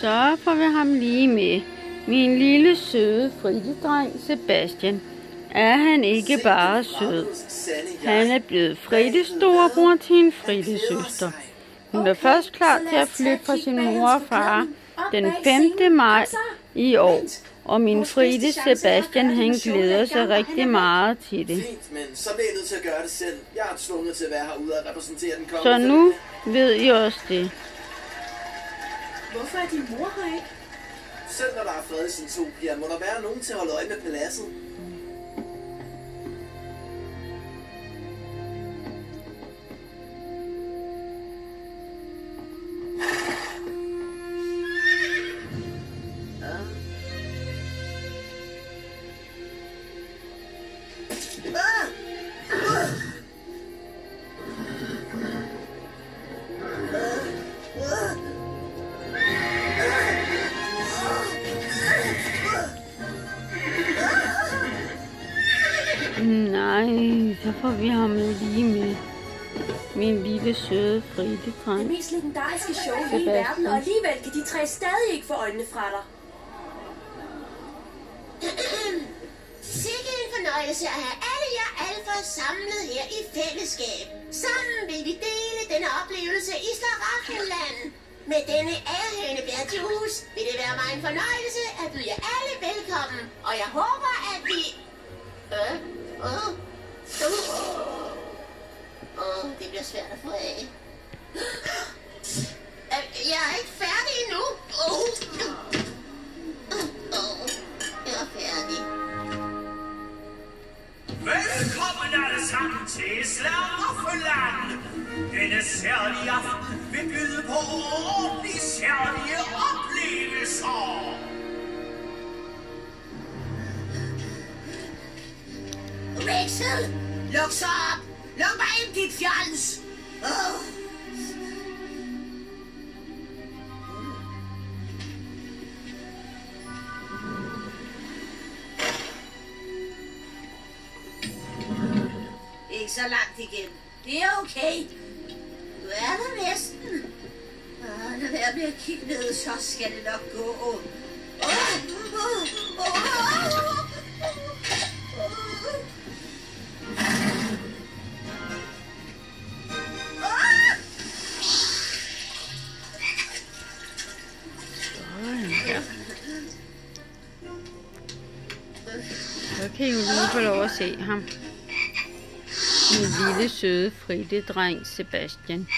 Så får vi ham lige med. Min lille søde fritidreng Sebastian. Er han ikke bare sød? Han er blevet Frittes storebror til en Frittes søster. Hun er først klar til at flytte fra sin mor og far den 5. maj i år. Og min Fritte Sebastian, han glæder sig rigtig meget til det. Fint, men så bliver jeg nødt til at gøre det selv. Jeg er tvunget til at være herude og repræsentere den Så nu ved I også det. Hvorfor er din mor her ikke? Selv når der er fred i Sintopia, må der være nogen til at holde øje med paladset. Får vi ham jo lige med. Min lille søde Fritte Det dreng. mest legendariske show i hele verden, og alligevel kan de tre stadig ikke få øjnene fra dig. Sikke en fornøjelse at have alle jer alfer samlet her i fællesskab. Sammen vil vi dele denne oplevelse i Slaraffenland. Med denne ærehøne Bertius vil det være mig en fornøjelse at byde jer alle velkommen. Og jeg håber, at vi... Øh? Åh? oh, det bliver svært at få af. Jeg er ikke færdig endnu. Åh, Oh, jeg er færdig. Velkommen alle sammen til Slaraffenland. Denne særlige aften vil byde på ordentligt særlige oplevelser. Rachel! Luk så op! Luk mig ind, dit fjols. Oh. Ikke så langt igen. Det er okay. Du er der næsten. Ah, lad være med at kigge ned, så skal det nok gå. Oh, oh, oh, oh. Så kan I jo lige få lov at se ham. Min lille søde Fritte dreng Sebastian.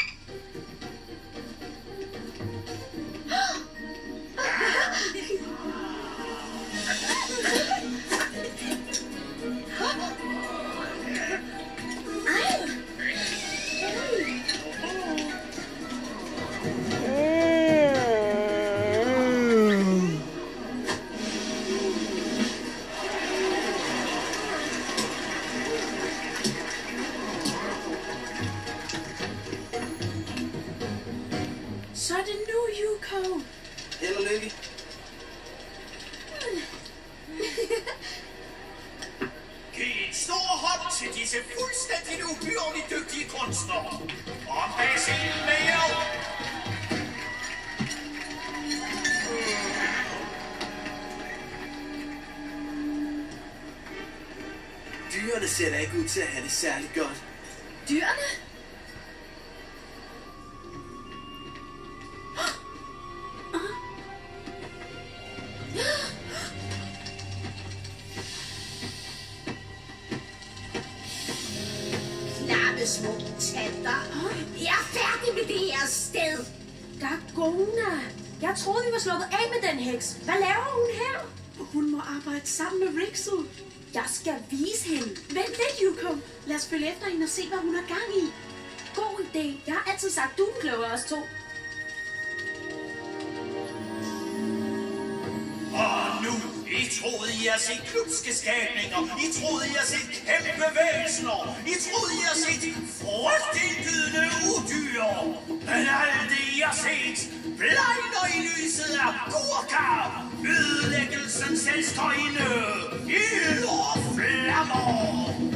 Dyrene ser da ikke ud til at have det særlig godt. Dyrene? Klappe små tanter. Jeg er færdig med det her sted. Gargona. Jeg troede, vi var sluppet af med den heks. Hvad laver hun her? Hun må arbejde sammen med Rixel. Jeg skal vise hende. Vent lidt, Yuko. Lad os følge efter hende og se, hvad hun har gang i. God idé. Jeg har altid sagt, du er klogere os to. Og nu, I troede, I har set klubske skabninger. I troede, I har set kæmpe væsener. I troede, I har set frygtindgydende udyr. Men alt det, I har set, blegner i lyset af gurka. Ødelæggelsens elskerinde. Ild og flammer.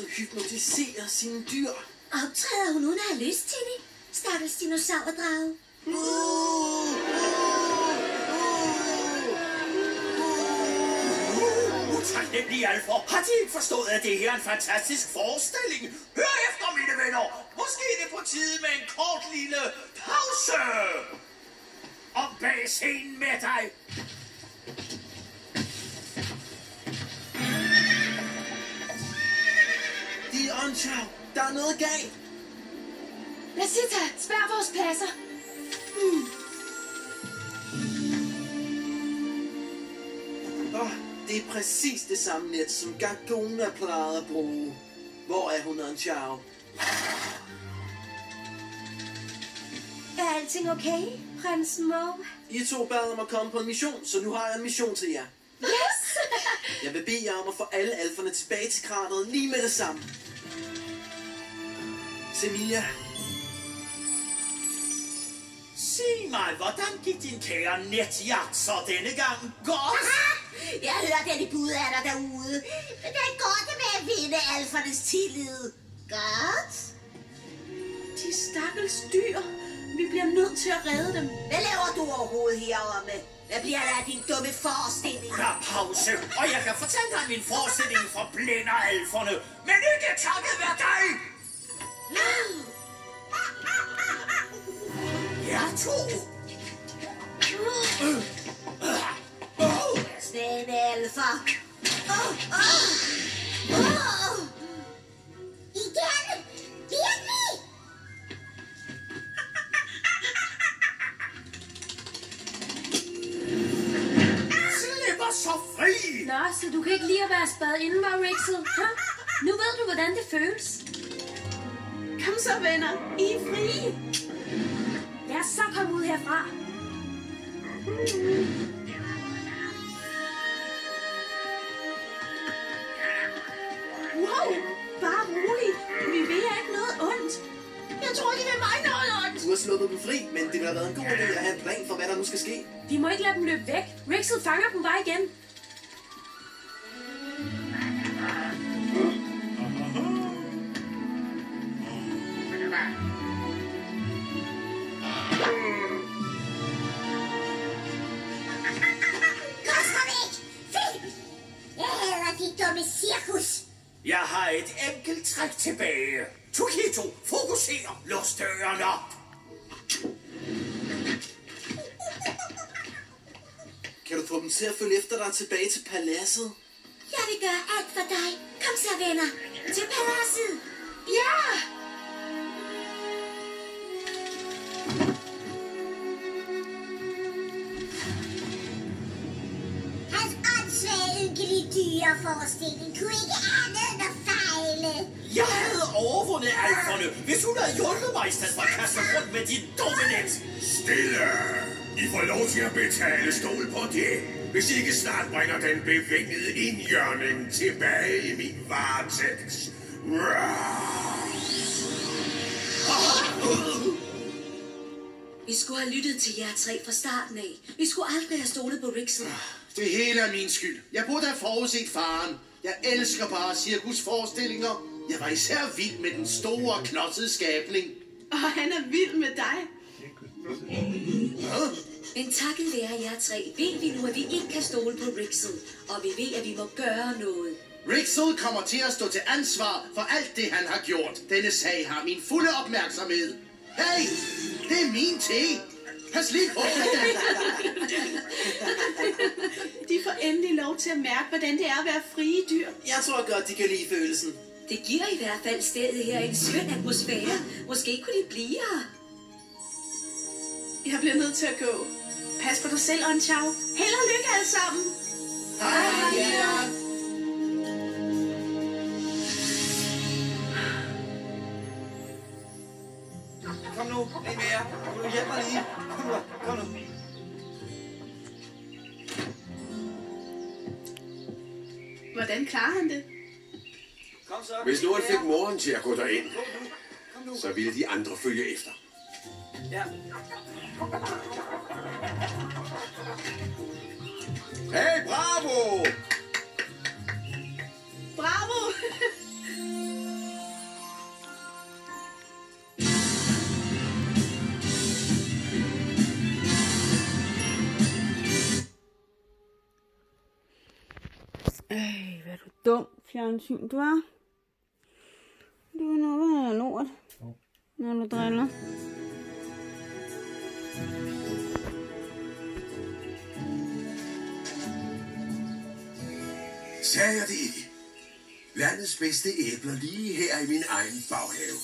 Rixel hypnotiserer sine dyr. Optræder hun uden at have lyst til det? Stakkels dinosaurdrage. Utaknemmelige alfor. Har de ikke forstået, at det her er en fantastisk forestilling? Hør efter, mine venner. Måske er det på tide med en kort lille pause. Og bag scenen med dig. Åndssjov. Der er noget galt. Lasita, spær vores pladser. Oh, det er præcis det samme net, som Gargona plejede at bruge. Hvor er hun, Anchao? Er alting okay, prins Mo? I to bad om at komme på en mission, så nu har jeg en mission til jer. Yes! Jeg vil bede jer om at få alle alferne tilbage til krateret lige med det samme. Semia, Sig mig, hvordan gik din kære netjagt så denne gang? Godt? Jeg hørte, at de bud er der derude. Men det går det med at vinde alfernes tillid. Godt. De stakkels dyr. Vi bliver nødt til at redde dem. Hvad laver du overhovedet heromme? Hvad bliver der af din dumme forestilling? Gør pause, og jeg kan fortælle dig, at min forestilling forblænder alferne. Men ikke takket være dig! Jeg to. Snæne alfer. Åh, åh, åh. Igen! Virkelig! Så fri! Nå, så du kan ikke lide at være spadet inden, var Rixel? Huh? Nu ved du, hvordan det føles. Kom så, venner. I er frie. Lad os så komme ud herfra. Wow, bare rolig. Vi vil jer ikke noget ondt. Jeg tror, de vil mig noget ondt. du har sluppet dem fri, men det ville have været en god idé at have en plan for, hvad der nu skal ske. Vi må ikke lade dem løbe væk. Rixel fanger dem bare igen. Træk tilbage. Tokito, fokuser, lås døren op. Kan du få dem til at følge efter dig tilbage til paladset? Jeg vil gøre alt for dig. Kom så, venner. Til paladset. Ja! Hans åndssvage, ynkelige dyreforestilling kunne ikke andet end at. Jeg havde overvundet alferne, hvis hun havde hjulpet mig i stedet for at kaste rundt med dit dumme net. Stille! I får lov til at betale stol på det, hvis I ikke snart bringer den bevingede indjørning tilbage i min varetægt. Vi skulle have lyttet til jer tre fra starten af. Vi skulle aldrig have stolet på Rixel. Det hele er min skyld. Jeg burde have forudset faren. Jeg elsker bare cirkusforestillinger. Jeg var især vild med den store, knodsede skabning. Og han er vild med dig. Men takket være jer tre, ved vi nu, at vi ikke kan stole på Rixel. Og vi ved, at vi må gøre noget. Rixel kommer til at stå til ansvar for alt det, han har gjort. Denne sag har min fulde opmærksomhed. Hey, det er min te. Pas lige på. De får endelig lov til at mærke, hvordan det er at være frie dyr. Jeg tror godt, de kan lide følelsen. Det giver i hvert fald stedet her en skøn atmosfære. Måske kunne de blive her. Jeg bliver nødt til at gå. Pas på dig selv, Onchau. Held og lykke alle sammen. Hej, ja. Kom nu, lidt mere. Kom nu, hjælp mig lige. Hvordan klarer han det? Kom så. Hvis nu han fik moren til at gå derind, så ville de andre følge efter. Ja. Hey! Bravo! Fjernsyn, du er. Du er noget af lort, når du driller. Sagde jeg det ikke? Landets bedste æbler lige her i min egen baghave.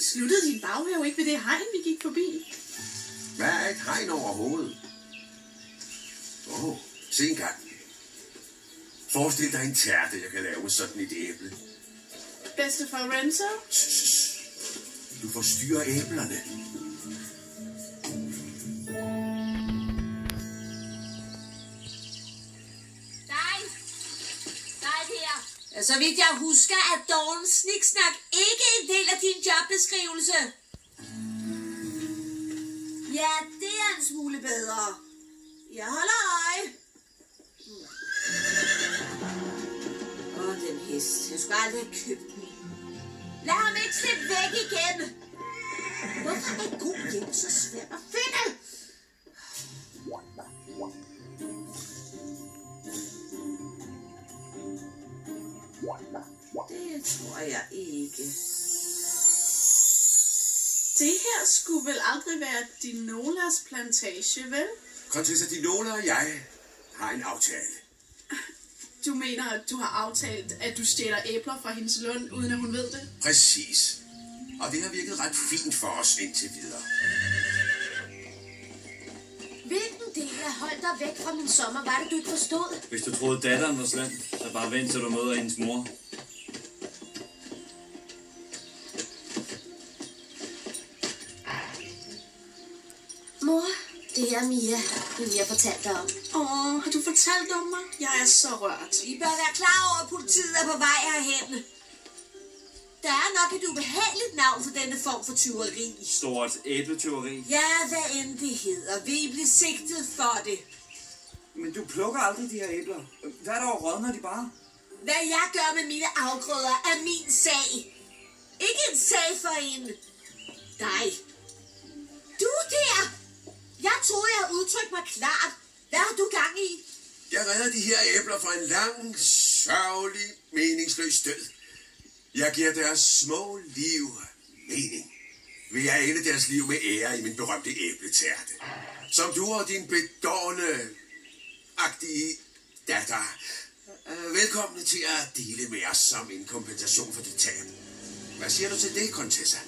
Sluttede din baghave ikke ved det hegn, vi gik forbi? Hvad er et hegn overhovedet? Åh, oh, se en gang. Forestil dig en tærte, jeg kan lave med sådan et æble. Bedste for Renzo? Du forstyrrer æblerne. Nej. Nej, her. Så vidt jeg husker, er Dawn Sniksnak ikke en del af din jobbeskrivelse. Ja, det er en smule bedre. Jeg holder øje. Hest. Jeg skulle aldrig have købt den. Lad ham ikke slippe væk igen. Hvorfor er god hjem så svært at finde? Det tror jeg ikke. Det her skulle vel aldrig være Dinolas plantage, vel? Prinsesse Dinola og jeg har en aftale. Du mener, at du har aftalt, at du stjæler æbler fra hendes lund, uden at hun ved det? Præcis. Og det har virket ret fint for os indtil videre. Hvilken del af hold dig væk fra min sommer var det, du ikke forstod? Hvis du troede, datteren var slem, så bare vent til du møder hendes mor. Mor, det er Mia, hende jeg fortalte dig om. Åh, har du fortalt om mig? Jeg er så rørt. I bør være klar over, at politiet er på vej herhen. Der er nok et ubehageligt navn for denne form for tyveri. Stort æbletyveri. Ja, hvad end det hedder. Vi bliver sigtet for det. Men du plukker aldrig de her æbler. Hvad er der over rådner de bare? Hvad jeg gør med mine afgrøder er min sag. Ikke en sag for en. Dig. Jeg troede, jeg havde udtrykt mig klart. Hvad har du gang i? Jeg redder de her æbler fra en lang, sørgelig, meningsløs død. Jeg giver deres små liv mening. Vil jeg ende deres liv med ære i min berømte æbletærte. Som du og din bedårende, agtige datter Velkommen til at dele med os som en kompensation for dit tab. Hvad siger du til det, Contessa?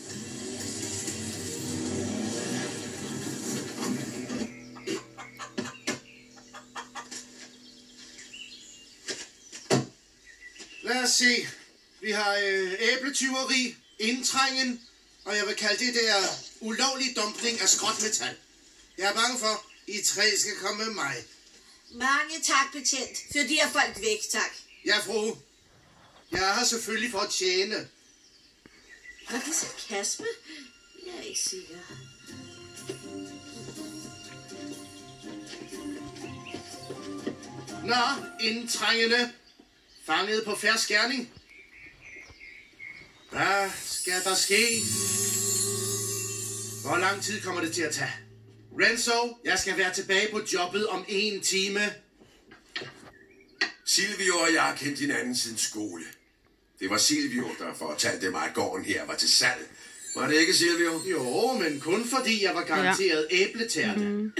Lad os se. Vi har øh, æbletyveri, indtrængen, og jeg vil kalde det der ulovlig dumpning af skrotmetal. Jeg er bange for, I tre skal komme med mig. Mange tak, betjent. Før de her folk væk, tak. Ja, fru. Jeg her selvfølgelig for at tjene. Var det sarkasme? Jeg er ikke sikker. Nå, indtrængende. Fanget på færre skærning. Hvad skal der ske? Hvor lang tid kommer det til at tage? Renzo, jeg skal være tilbage på jobbet om en time. Silvio og jeg har kendt hinanden siden skole. Det var Silvio, der fortalte mig, at gården her var til salg. Var det ikke, Silvio? Jo, men kun fordi jeg var garanteret æbletærte. Mm.